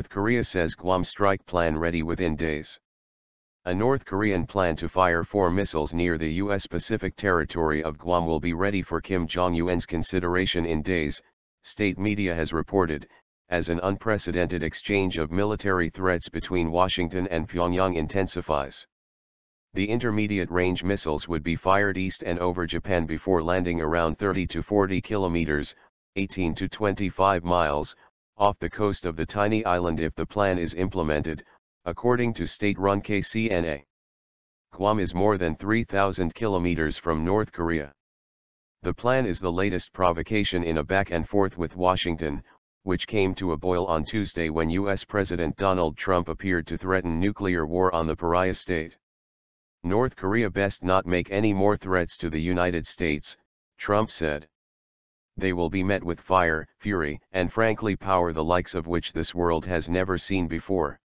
North Korea says Guam strike plan ready within days. A North Korean plan to fire four missiles near the U.S. Pacific territory of Guam will be ready for Kim Jong-un's consideration in days, state media has reported, as an unprecedented exchange of military threats between Washington and Pyongyang intensifies. The intermediate-range missiles would be fired east and over Japan before landing around 30 to 40 kilometers, 18 to 25 miles, off the coast of the tiny island if the plan is implemented, according to state-run KCNA. Guam is more than 3,000 kilometers from North Korea. The plan is the latest provocation in a back and forth with Washington, which came to a boil on Tuesday when U.S. President Donald Trump appeared to threaten nuclear war on the pariah state. North Korea best not make any more threats to the United States, Trump said they will be met with fire, fury, and frankly power the likes of which this world has never seen before.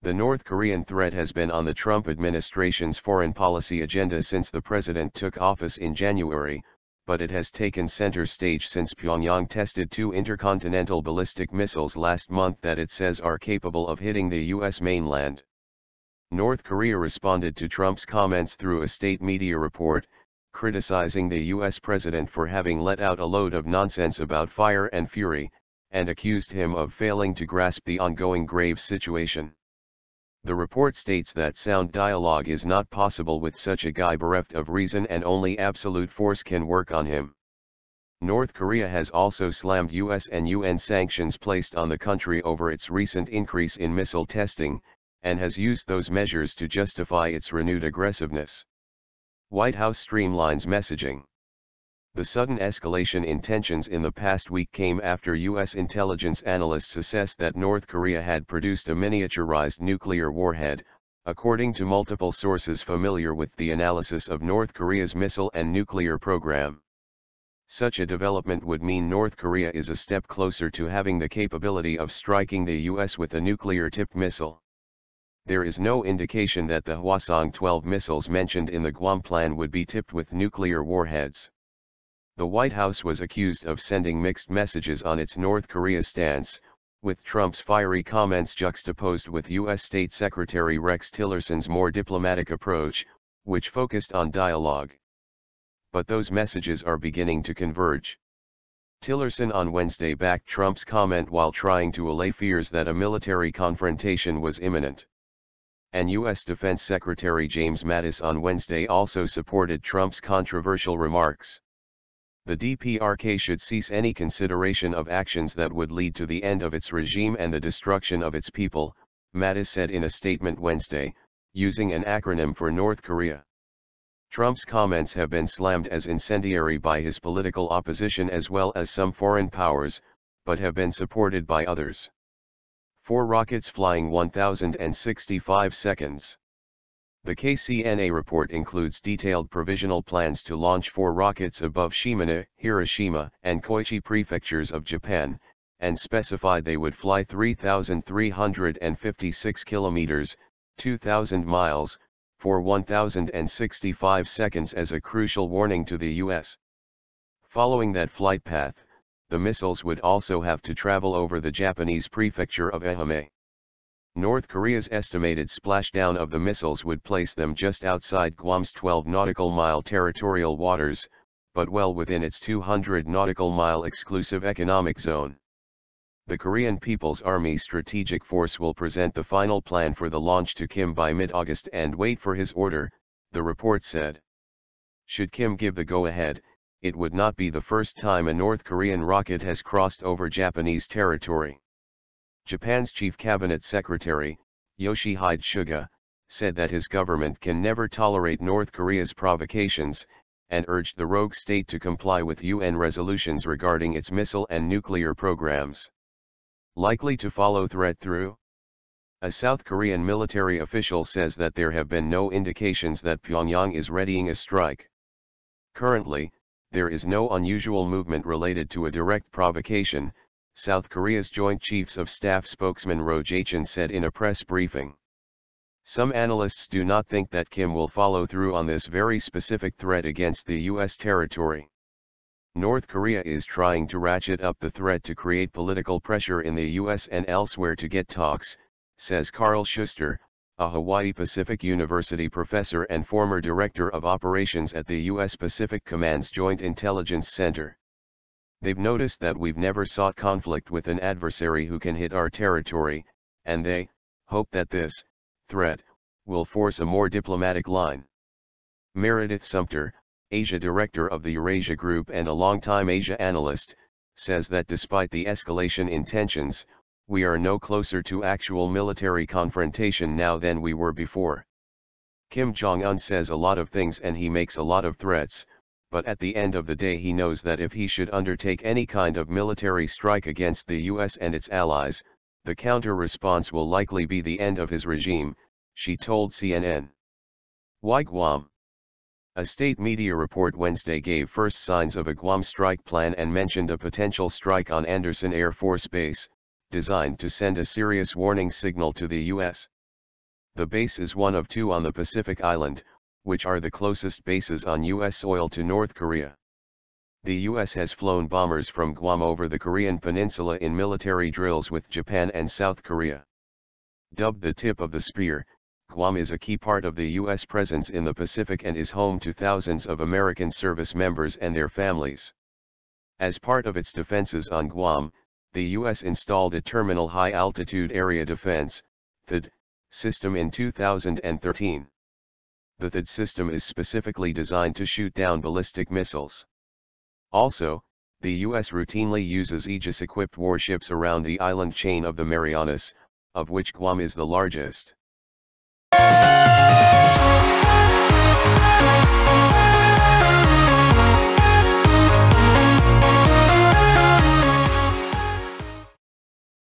The North Korean threat has been on the Trump administration's foreign policy agenda since the president took office in January, but it has taken center stage since Pyongyang tested two intercontinental ballistic missiles last month that it says are capable of hitting the U.S. mainland. North Korea responded to Trump's comments through a state media report, criticizing the US president for having let out a load of nonsense about fire and fury, and accused him of failing to grasp the ongoing grave situation. The report states that sound dialogue is not possible with such a guy bereft of reason and only absolute force can work on him. North Korea has also slammed US and UN sanctions placed on the country over its recent increase in missile testing, and has used those measures to justify its renewed aggressiveness. White House streamlines messaging. The sudden escalation in tensions in the past week came after U.S. intelligence analysts assessed that North Korea had produced a miniaturized nuclear warhead, according to multiple sources familiar with the analysis of North Korea's missile and nuclear program. Such a development would mean North Korea is a step closer to having the capability of striking the U.S. with a nuclear-tipped missile there is no indication that the Hwasong-12 missiles mentioned in the Guam plan would be tipped with nuclear warheads. The White House was accused of sending mixed messages on its North Korea stance, with Trump's fiery comments juxtaposed with U.S. State Secretary Rex Tillerson's more diplomatic approach, which focused on dialogue. But those messages are beginning to converge. Tillerson on Wednesday backed Trump's comment while trying to allay fears that a military confrontation was imminent and U.S. Defense Secretary James Mattis on Wednesday also supported Trump's controversial remarks. The DPRK should cease any consideration of actions that would lead to the end of its regime and the destruction of its people, Mattis said in a statement Wednesday, using an acronym for North Korea. Trump's comments have been slammed as incendiary by his political opposition as well as some foreign powers, but have been supported by others. Four rockets flying 1,065 seconds. The KCNA report includes detailed provisional plans to launch four rockets above Shimane, Hiroshima, and Koichi prefectures of Japan, and specified they would fly 3,356 kilometers, 2,000 miles, for 1,065 seconds as a crucial warning to the U.S. Following that flight path, the missiles would also have to travel over the Japanese prefecture of Ehime. North Korea's estimated splashdown of the missiles would place them just outside Guam's 12 nautical mile territorial waters, but well within its 200 nautical mile exclusive economic zone. The Korean People's Army Strategic Force will present the final plan for the launch to Kim by mid-August and wait for his order, the report said. Should Kim give the go-ahead, it would not be the first time a North Korean rocket has crossed over Japanese territory. Japan's chief cabinet secretary, Yoshihide Suga, said that his government can never tolerate North Korea's provocations, and urged the rogue state to comply with UN resolutions regarding its missile and nuclear programs. Likely to follow threat through? A South Korean military official says that there have been no indications that Pyongyang is readying a strike. Currently, there is no unusual movement related to a direct provocation, South Korea's Joint Chiefs of Staff spokesman Ro Jae-chun said in a press briefing. Some analysts do not think that Kim will follow through on this very specific threat against the U.S. territory. North Korea is trying to ratchet up the threat to create political pressure in the US and elsewhere to get talks, says Carl Schuster, a Hawaii Pacific University professor and former director of operations at the U.S. Pacific Command's Joint Intelligence Center. They've noticed that we've never sought conflict with an adversary who can hit our territory, and they, hope that this, threat, will force a more diplomatic line. Meredith Sumter, Asia director of the Eurasia Group and a longtime Asia analyst, says that despite the escalation in tensions, we are no closer to actual military confrontation now than we were before. Kim Jong-un says a lot of things and he makes a lot of threats, but at the end of the day he knows that if he should undertake any kind of military strike against the US and its allies, the counter-response will likely be the end of his regime, she told CNN. Why Guam? A state media report Wednesday gave first signs of a Guam strike plan and mentioned a potential strike on Andersen Air Force Base, designed to send a serious warning signal to the U.S. The base is one of two on the Pacific Island, which are the closest bases on U.S. soil to North Korea. The U.S. has flown bombers from Guam over the Korean peninsula in military drills with Japan and South Korea. Dubbed the tip of the spear, Guam is a key part of the U.S. presence in the Pacific and is home to thousands of American service members and their families. As part of its defenses on Guam, the U.S. installed a Terminal High Altitude Area Defense THAAD, system in 2013. The THAAD system is specifically designed to shoot down ballistic missiles. Also, the U.S. routinely uses Aegis-equipped warships around the island chain of the Marianas, of which Guam is the largest.